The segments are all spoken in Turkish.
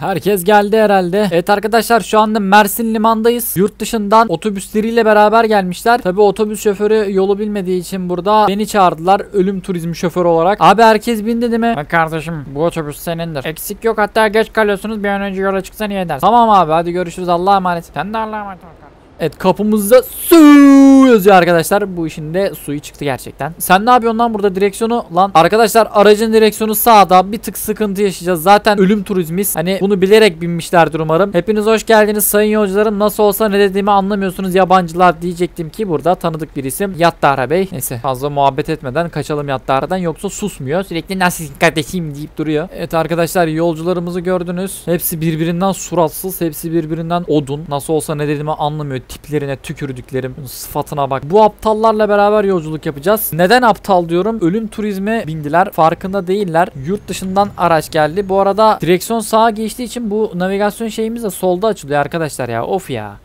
Herkes geldi herhalde. Evet arkadaşlar şu anda Mersin limandayız. Yurt dışından otobüsleriyle beraber gelmişler. Tabi otobüs şoförü yolu bilmediği için burada beni çağırdılar. Ölüm turizmi şoförü olarak. Abi herkes bindi değil mi? Bak kardeşim bu otobüs senindir. Eksik yok hatta geç kalıyorsunuz bir an önce yola çıksan iyi edersin. Tamam abi hadi görüşürüz Allah'a emanet. Sen de Allah'a emanet ol kardeşim. Evet kapımızda su yazıyor arkadaşlar. Bu işin de suyu çıktı gerçekten. Sen ne yapıyorsun lan burada direksiyonu? Lan arkadaşlar aracın direksiyonu sağda. Bir tık sıkıntı yaşayacağız. Zaten ölüm turizmiz. Hani bunu bilerek binmişlerdir umarım. Hepiniz hoş geldiniz sayın yolcularım. Nasıl olsa ne dediğimi anlamıyorsunuz yabancılar diyecektim ki burada tanıdık bir isim. Yattara Bey. Neyse fazla muhabbet etmeden kaçalım Yattara'dan yoksa susmuyor. Sürekli nasılsın kardeşim deyip duruyor. Evet arkadaşlar yolcularımızı gördünüz. Hepsi birbirinden suratsız. Hepsi birbirinden odun. Nasıl olsa ne dediğimi anlamıyor. Tiplerine tükürdüklerim. Sıfatına bak. Bu aptallarla beraber yolculuk yapacağız. Neden aptal diyorum? Ölüm turizme bindiler. Farkında değiller. Yurt dışından araç geldi. Bu arada direksiyon sağa geçtiği için bu navigasyon şeyimiz de solda açılıyor arkadaşlar ya. Of ya.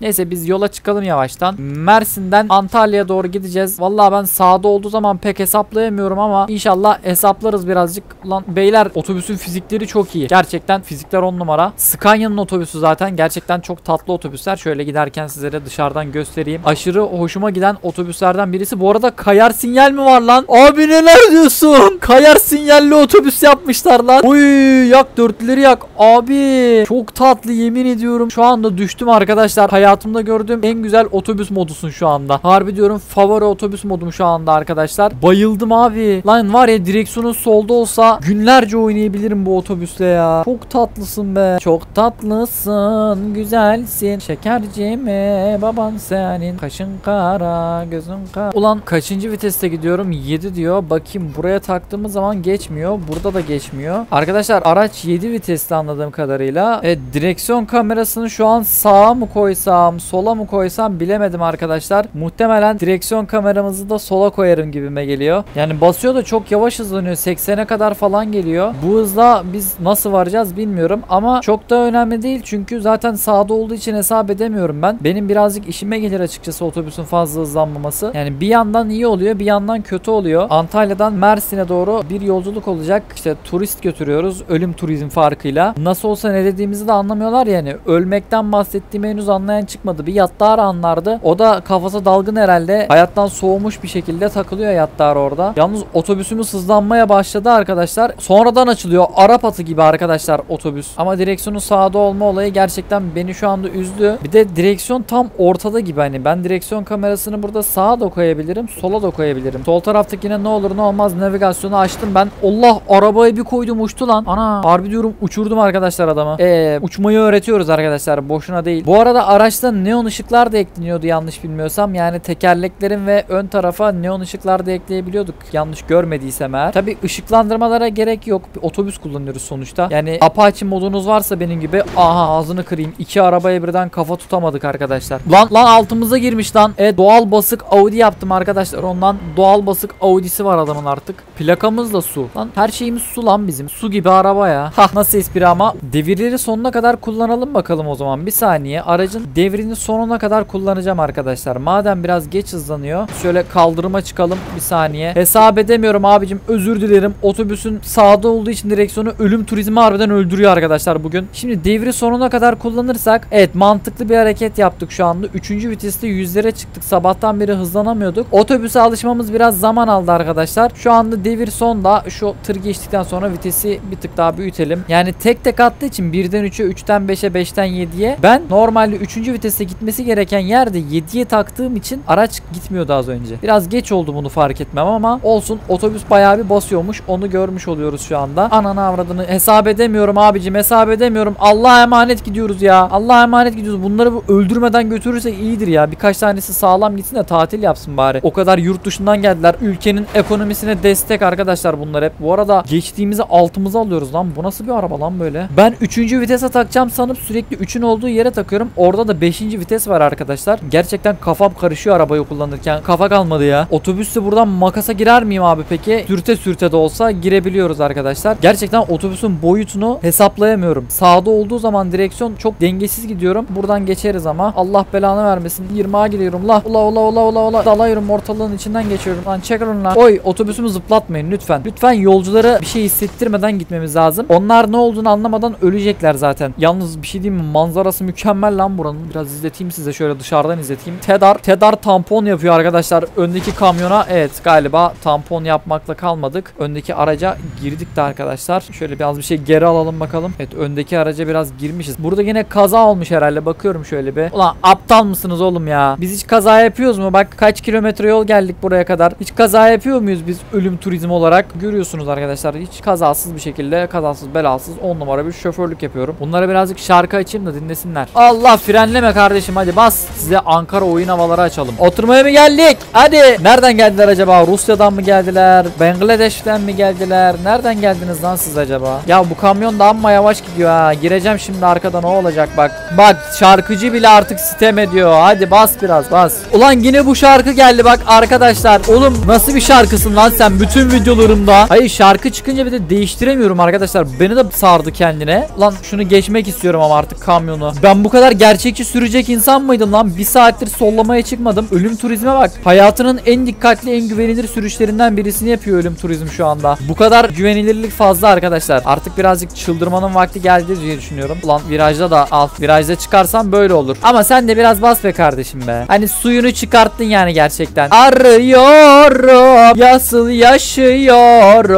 Neyse biz yola çıkalım yavaştan. Mersin'den Antalya'ya doğru gideceğiz. Vallahi ben sağda olduğu zaman pek hesaplayamıyorum ama inşallah hesaplarız birazcık. Lan beyler otobüsün fizikleri çok iyi. Gerçekten fizikler 10 numara. Scania'nın otobüsü zaten gerçekten çok tatlı otobüsler. Şöyle giderken sizlere dışarıdan göstereyim. Aşırı hoşuma giden otobüslerden birisi. Bu arada kayar sinyal mi var lan? Abi neler diyorsun? Kayar sinyalli otobüs yapmışlar lan. Uy yak dörtleri yak. Abi çok tatlı yemin ediyorum. Şu anda düştüm arkadaşlar. Hayatımda gördüğüm en güzel otobüs modusun şu anda. Harbi diyorum favori otobüs modum şu anda arkadaşlar. Bayıldım abi. Lan var ya direksiyonun solda olsa günlerce oynayabilirim bu otobüsle ya. Çok tatlısın be. Çok tatlısın. Güzelsin. Şekercime baban senin. Kaşın kara gözün kara. Ulan kaçıncı viteste gidiyorum? 7 diyor. Bakayım buraya taktığımız zaman geçmiyor. Burada da geçmiyor. Arkadaşlar araç 7 vitesli anladığım kadarıyla. Evet direksiyon kamerasını şu an sağa mı koysam sola mı koysam bilemedim arkadaşlar. Muhtemelen direksiyon kameramızı da sola koyarım gibime geliyor. Yani basıyor da çok yavaş hızlanıyor. 80'e kadar falan geliyor. Bu hızla biz nasıl varacağız bilmiyorum ama çok da önemli değil çünkü zaten sağda olduğu için hesap edemiyorum ben. Benim birazcık işime gelir açıkçası otobüsün fazla hızlanmaması. Yani bir yandan iyi oluyor bir yandan kötü oluyor. Antalya'dan Mersin'e doğru bir yolculuk olacak. İşte turist götürüyoruz ölüm turizm farkıyla. Nasıl olsa ne dediğimizi de anlamıyorlar yani. Ölmekten bahsettiğimi henüz anlayan çıkmadı. Bir yattar anlardı. O da kafası dalgın herhalde. Hayattan soğumuş bir şekilde takılıyor yattar orada. Yalnız otobüsümüz hızlanmaya başladı arkadaşlar. Sonradan açılıyor. Arap atı gibi arkadaşlar otobüs. Ama direksiyonun sağda olma olayı gerçekten beni şu anda üzdü. Bir de direksiyon tam ortada gibi hani. Ben direksiyon kamerasını burada sağa da koyabilirim. Sola da koyabilirim. Sol taraftakine ne olur ne olmaz navigasyonu açtım ben. Allah arabayı bir koydum uçtu lan. Ana harbi diyorum uçurdum arkadaşlar adamı. Eee uçmayı öğretiyoruz arkadaşlar. Boşuna değil. Bu arada araçta neon ışıklar da ekleniyordu yanlış bilmiyorsam. Yani tekerleklerin ve ön tarafa neon ışıklar da ekleyebiliyorduk. Yanlış görmediysem eğer. Tabi ışıklandırmalara gerek yok. Bir otobüs kullanıyoruz sonuçta. Yani Apache modunuz varsa benim gibi aha ağzını kırayım. İki arabaya birden kafa tutamadık arkadaşlar. Lan lan altımıza girmiş lan. E doğal basık Audi yaptım arkadaşlar. Ondan doğal basık Audi'si var adamın artık. Plakamız da su. Lan her şeyimiz su lan bizim. Su gibi araba ya. Ha nasıl espri ama. Devirleri sonuna kadar kullanalım bakalım o zaman. Bir saniye. Aracın devrini sonuna kadar kullanacağım arkadaşlar. Madem biraz geç hızlanıyor. Şöyle kaldırıma çıkalım bir saniye. Hesap edemiyorum abicim. Özür dilerim. Otobüsün sağda olduğu için direksiyonu ölüm turizmi harbiden öldürüyor arkadaşlar bugün. Şimdi devri sonuna kadar kullanırsak evet mantıklı bir hareket yaptık şu anda. Üçüncü viteste yüzlere çıktık. Sabahtan beri hızlanamıyorduk. Otobüse alışmamız biraz zaman aldı arkadaşlar. Şu anda devir sonda. Şu tır geçtikten sonra vitesi bir tık daha büyütelim. Yani tek tek attığı için birden 3'e 3'ten 5'e 5'ten 7'ye. Ben normalde 3. viteste gitmesi gereken yerde 7'ye taktığım için araç gitmiyordu az önce. Biraz geç oldu bunu fark etmem ama olsun otobüs bayağı bir basıyormuş. Onu görmüş oluyoruz şu anda. Ananı avradını hesap edemiyorum abicim hesap edemiyorum. Allah'a emanet gidiyoruz ya. Allah'a emanet gidiyoruz. Bunları bu öldürmeden götürürsek iyidir ya. Birkaç tanesi sağlam gitsin de tatil yapsın bari. O kadar yurt dışından geldiler. Ülkenin ekonomisine destek arkadaşlar bunlar hep. Bu arada geçtiğimizi altımıza alıyoruz lan. Bu nasıl bir araba lan böyle? Ben 3. vitese takacağım sanıp sürekli 3'ün olduğu yere takıyorum. Orada da 5. vites var arkadaşlar. Gerçekten kafam karışıyor arabayı kullanırken. Kafa kalmadı ya. Otobüsle buradan makasa girer miyim abi peki? Sürte sürte de olsa girebiliyoruz arkadaşlar. Gerçekten otobüsün boyutunu hesaplayamıyorum. Sağda olduğu zaman direksiyon çok dengesiz gidiyorum. Buradan geçeriz ama. Allah belanı vermesin. 20'a gidiyorum. La ula ula ula ula ula. Dalıyorum ortalığın içinden geçiyorum. Lan çek onu lan. Oy otobüsümü zıplatmayın lütfen. Lütfen yolculara bir şey hissettirmeden gitmemiz lazım. Onlar ne olduğunu anlamadan ölecekler zaten. Yalnız bir şey diyeyim mi? Manzarası mükemmel lan buranın. Biraz izleteyim size şöyle dışarıdan izleteyim. Tedar, Tedar tampon yapıyor arkadaşlar. Öndeki kamyona evet galiba tampon yapmakla kalmadık. Öndeki araca girdik de arkadaşlar. Şöyle biraz bir şey geri alalım bakalım. Evet öndeki araca biraz girmişiz. Burada yine kaza olmuş herhalde. Bakıyorum şöyle bir. Ulan aptal mısınız oğlum ya? Biz hiç kaza yapıyoruz mu? Bak kaç kilometre yol geldik buraya kadar. Hiç kaza yapıyor muyuz biz ölüm turizmi olarak? Görüyorsunuz arkadaşlar. Hiç kazasız bir şekilde kazasız belasız 10 numara bir şoförlük yapıyorum. Bunlara birazcık şarkı açayım da dinlesinler. Allah frenleme kardeşim hadi bas. Size Ankara oyun havaları açalım. Oturmaya mı geldik? Hadi. Nereden geldiler acaba? Rusya'dan mı geldiler? Bangladeş'ten mi geldiler? Nereden geldiniz lan siz acaba? Ya bu kamyon da amma yavaş gidiyor ha. Gireceğim şimdi arkadan o olacak bak. Bak şarkıcı bile artık sitem ediyor. Hadi bas biraz bas. Ulan yine bu şarkı geldi bak arkadaşlar. Oğlum nasıl bir şarkısın lan sen bütün videolarımda? Hayır şarkı çıkınca bir de değiştiremiyorum arkadaşlar. Beni de sardı kendine. Lan şunu geçmek istiyorum ama artık kamyonu. Ben bu kadar gerçekçi sürecek insan mıydım lan? Bir saattir sollamaya çıkmadım. Ölüm turizme bak. Hayatının en dikkatli en güvenilir sürüşlerinden birisini yapıyor ölüm turizm şu anda. Bu kadar güvenilirlik fazla arkadaşlar. Artık birazcık çıldırmanın vakti geldi diye düşünüyorum. Ulan virajda da al. Virajda çıkarsam böyle olur. Ama sen de biraz bas be kardeşim be. Hani suyunu çıkarttın yani gerçekten. Arıyorum. Yasıl yaşıyorum.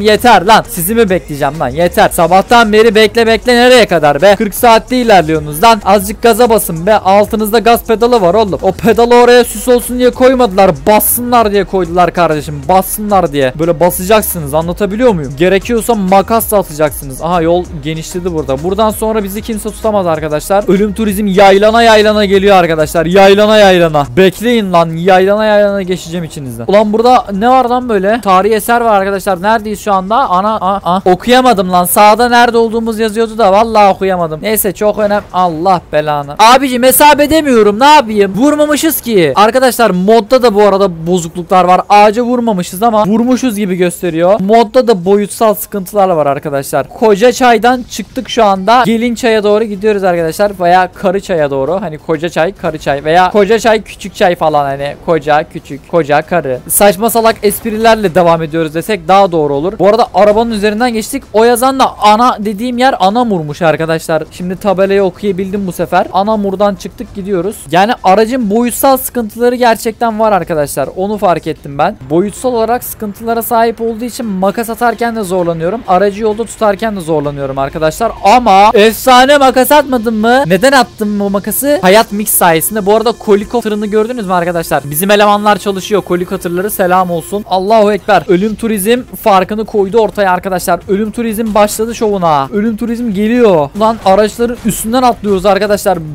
Yeter lan. Sizi mi bekleyeceğim lan? Yeter. Sabahtan beri bekle bekle nereye kadar be? 40 saatte ilerliyorsunuz lan. Azıcık gaza basın be. Altınızda gaz pedalı var oğlum. O pedalı oraya süs olsun diye koymadılar. Bassınlar diye koydular kardeşim. Bassınlar diye. Böyle basacaksınız. Anlatabiliyor muyum? Gerekiyorsa makasla atacaksınız. Aha yol genişledi burada. Buradan sonra bizi kimse tutamaz arkadaşlar. Ölüm turizm yaylana yaylana geliyor arkadaşlar. Yaylana yaylana. Bekleyin lan. Yaylana yaylana geçeceğim içinizden. Ulan burada ne var lan böyle? Tarihi eser var arkadaşlar. Neredeyiz şu anda? Ana a, a. okuyamadım lan. Sağda nerede olduğumuz yazıyordu da vallahi okuyamadım. Neyse çok önemli. Allah belanı. Abicim hesap edemiyorum. Ne yapayım? Vurmamışız ki. Arkadaşlar modda da bu arada bozukluklar var. Ağaca vurmamışız ama vurmuşuz gibi gösteriyor. Modda da boyutsal sıkıntılar var arkadaşlar. Koca çaydan çıktık şu anda. Gelin çaya doğru gidiyoruz arkadaşlar. Veya karı çaya doğru. Hani koca çay, karı çay veya koca çay, küçük çay falan hani koca, küçük, koca, karı. Saçma salak esprilerle devam ediyoruz desek daha doğru olur. Bu arada arabanın üzerinden geçtik. O yazan da ana dediğim yer Anamur'muş arkadaşlar. Şimdi tabelayı okuyabildim bu sefer. Anamur'dan çıktık gidiyoruz. Yani aracın boyutsal sıkıntıları gerçekten var arkadaşlar. Onu fark ettim ben. Boyutsal olarak sıkıntılara sahip olduğu için makas atarken de zorlanıyorum. Aracı yolda tutarken de zorlanıyorum arkadaşlar. Ama efsane makas atmadım mı? Neden attım bu makası? Hayat Mix sayesinde. Bu arada koliko tırını gördünüz mü arkadaşlar? Bizim elemanlar çalışıyor. Koliko tırları selam olsun. Allahu Ekber. Ölüm turizm farkını koydu ortaya arkadaşlar. Ölüm turizm başladı şovuna. Ölüm turizm geliyor. Lan araçların üstünden atlıyoruz arkadaşlar.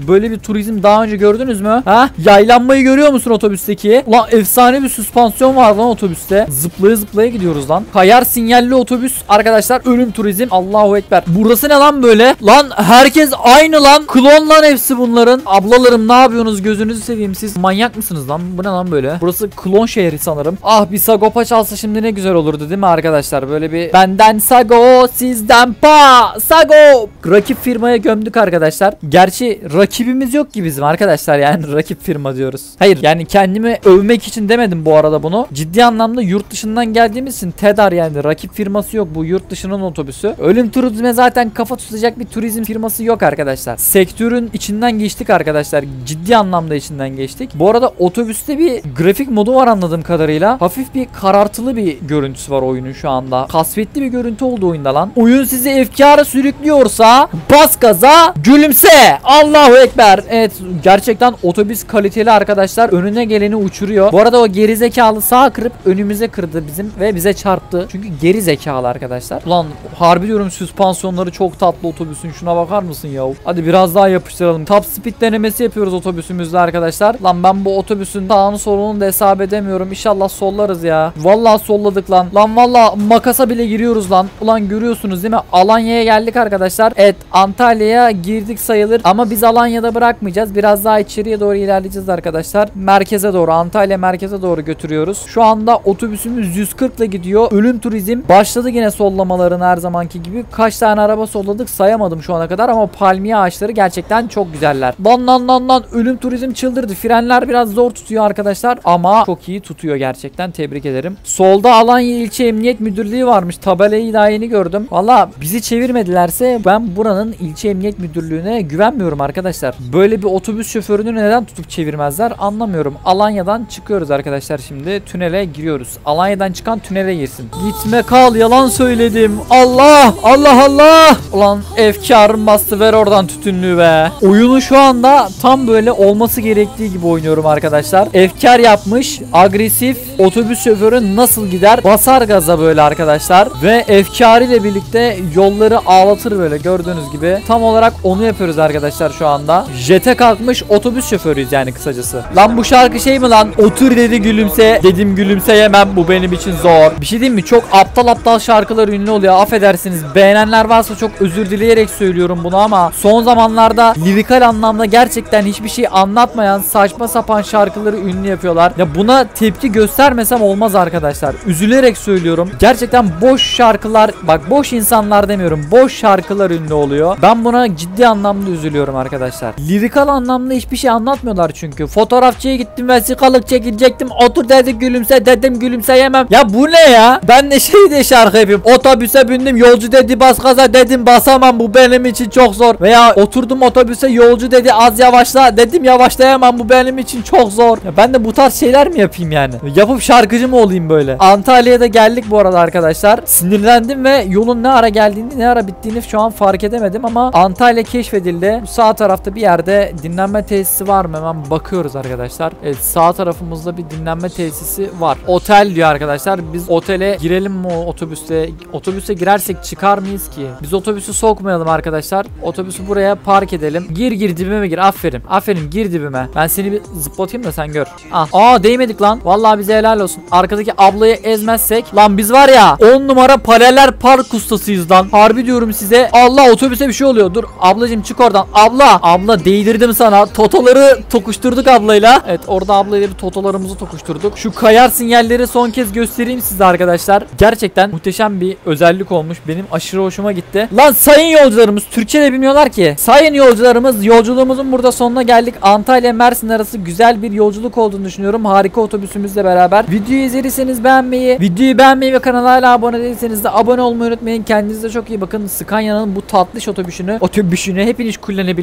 Böyle bir turizm daha önce gördünüz mü? Ha? Yaylanmayı görüyor musun otobüsteki? Ulan efsane bir süspansiyon var lan otobüste. Zıplaya zıplaya gidiyoruz lan. Kayar sinyalli otobüs arkadaşlar. Ölüm turizm. Allahu Ekber. Burası ne lan böyle? Lan herkes aynı lan. Klon lan hepsi bunların. Ablalarım ne yapıyorsunuz? Gözünüzü seveyim siz. Manyak mısınız lan? Bu ne lan böyle? Burası klon şehri sanırım. Ah bir Sagopa çalsa şimdi ne güzel olurdu değil mi arkadaşlar? Böyle bir benden Sago sizden pa Sago. Rakip firmaya gömdük arkadaşlar. Gerçi rakibimiz yok ki bizim arkadaşlar yani rakip firma diyoruz. Hayır yani kendimi övmek için demedim bu arada bunu. Ciddi anlamda yurt dışından geldiğimiz için TEDAR yani rakip firması yok bu yurt dışının otobüsü. Ölüm turizme zaten kafa tutacak bir turizm firması yok arkadaşlar. Sektörün içinden geçtik arkadaşlar. Ciddi anlamda içinden geçtik. Bu arada otobüste bir grafik modu var anladığım kadarıyla. Hafif bir karartılı bir görüntüsü var oyunun şu anda. Kasvetli bir görüntü oldu oyunda lan. Oyun sizi efkara sürüklüyorsa bas gaza gülümse. Allahu Ekber. Evet gerçekten otobüs kaliteli arkadaşlar. Önüne geleni uçuruyor. Bu arada o geri zekalı sağ kırıp önümüze kırdı bizim ve bize çarptı. Çünkü geri zekalı arkadaşlar. Ulan harbi diyorum süspansiyonları çok tatlı otobüsün. Şuna bakar mısın ya? Hadi biraz daha yapıştıralım. Top speed denemesi yapıyoruz otobüsümüzde arkadaşlar. Lan ben bu otobüsün sağını solunu da hesap edemiyorum. İnşallah sollarız ya. Vallahi solladık lan. Lan vallahi makasa bile giriyoruz lan. Ulan görüyorsunuz değil mi? Alanya'ya geldik arkadaşlar. Evet Antalya'ya girdik sayılır. Ama Biz Alanya'da bırakmayacağız. Biraz daha içeriye doğru ilerleyeceğiz arkadaşlar. Merkeze doğru Antalya merkeze doğru götürüyoruz. Şu anda otobüsümüz 140 ile gidiyor. Ölüm turizm başladı yine sollamaların her zamanki gibi. Kaç tane araba solladık sayamadım şu ana kadar ama palmiye ağaçları gerçekten çok güzeller. Lan lan lan lan ölüm turizm çıldırdı. Frenler biraz zor tutuyor arkadaşlar ama çok iyi tutuyor gerçekten. Tebrik ederim. Solda Alanya İlçe Emniyet Müdürlüğü varmış. Tabelayı daha yeni gördüm. Valla bizi çevirmedilerse ben buranın ilçe emniyet müdürlüğüne güvenmiyorum arkadaşlar. Böyle bir otobüs şoförünü neden tutup çevirmezler anlamıyorum. Alanya'dan çıkıyoruz arkadaşlar şimdi. Tünele giriyoruz. Alanya'dan çıkan tünele girsin. Gitme kal yalan söyledim. Allah Allah Allah. Ulan efkarım bastı ver oradan tütünlüğü be. Oyunu şu anda tam böyle olması gerektiği gibi oynuyorum arkadaşlar. Efkar yapmış agresif otobüs şoförü nasıl gider? Basar gaza böyle arkadaşlar. Ve efkarı ile birlikte yolları ağlatır böyle gördüğünüz gibi. Tam olarak onu yapıyoruz arkadaşlar şu anda. Jete kalkmış otobüs şoförüyüz yani kısacası. Lan bu şarkı şey mi lan? Otur dedi gülümse. Dedim gülümseyemem bu benim için zor. Bir şey diyeyim mi? Çok aptal aptal şarkılar ünlü oluyor. Affedersiniz. Beğenenler varsa çok özür dileyerek söylüyorum bunu ama son zamanlarda lirikal anlamda gerçekten hiçbir şey anlatmayan saçma sapan şarkıları ünlü yapıyorlar. Ya buna tepki göstermesem olmaz arkadaşlar. Üzülerek söylüyorum. Gerçekten boş şarkılar bak boş insanlar demiyorum. Boş şarkılar ünlü oluyor. Ben buna ciddi anlamda üzülüyorum arkadaşlar. Lirikal anlamda hiçbir şey anlatmıyorlar çünkü. Fotoğrafçıya gittim vesikalık çekilecektim. Otur dedi gülümse dedim gülümseyemem. Ya bu ne ya? Ben de şey diye şarkı yapayım. Otobüse bindim yolcu dedi bas gaza dedim basamam bu benim için çok zor. Veya oturdum otobüse yolcu dedi az yavaşla dedim yavaşlayamam bu benim için çok zor. Ya ben de bu tarz şeyler mi yapayım yani? Yapıp şarkıcı mı olayım böyle? Antalya'ya da geldik bu arada arkadaşlar. Sinirlendim ve yolun ne ara geldiğini ne ara bittiğini şu an fark edemedim ama Antalya keşfedildi. Sağ tarafta bir yerde dinlenme tesisi var mı? Hemen bakıyoruz arkadaşlar. Evet sağ tarafımızda bir dinlenme tesisi var. Otel diyor arkadaşlar. Biz otele girelim mi o otobüste? Otobüse girersek çıkar mıyız ki? Biz otobüsü sokmayalım arkadaşlar. Otobüsü buraya park edelim. Gir gir dibime gir. Aferin. Aferin gir dibime. Ben seni bir zıplatayım da sen gör. Ah. Aa değmedik lan. Vallahi bize helal olsun. Arkadaki ablayı ezmezsek. Lan biz var ya 10 numara paralel park ustasıyız lan. Harbi diyorum size. Allah otobüse bir şey oluyor. Dur ablacım çık oradan. Abla. Abla değdirdim sana. Totoları tokuşturduk ablayla. Evet orada ablayla bir totolarımızı tokuşturduk. Şu kayar sinyalleri son kez göstereyim size arkadaşlar. Gerçekten muhteşem bir özellik olmuş. Benim aşırı hoşuma gitti. Lan sayın yolcularımız Türkçe de bilmiyorlar ki. Sayın yolcularımız yolculuğumuzun burada sonuna geldik. Antalya Mersin arası güzel bir yolculuk olduğunu düşünüyorum. Harika otobüsümüzle beraber. Videoyu izlediyseniz beğenmeyi, videoyu beğenmeyi ve kanala hala abone değilseniz de abone olmayı unutmayın. Kendinize çok iyi bakın. Scania'nın bu tatlış otobüsünü, otobüsünü hepiniz kullanabilirsiniz.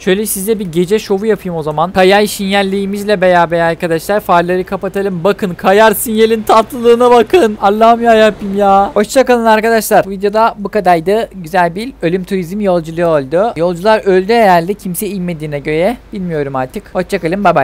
Şöyle size bir gece şovu yapayım o zaman. Kayay sinyalliğimizle beraber arkadaşlar farları kapatalım. Bakın kayar sinyalin tatlılığına bakın. Allah'ım ya yapayım ya. Hoşçakalın arkadaşlar. Bu videoda bu kadardı. Güzel bir ölüm turizm yolculuğu oldu. Yolcular öldü herhalde. Kimse inmediğine göre. Bilmiyorum artık. Hoşçakalın. Bay bay.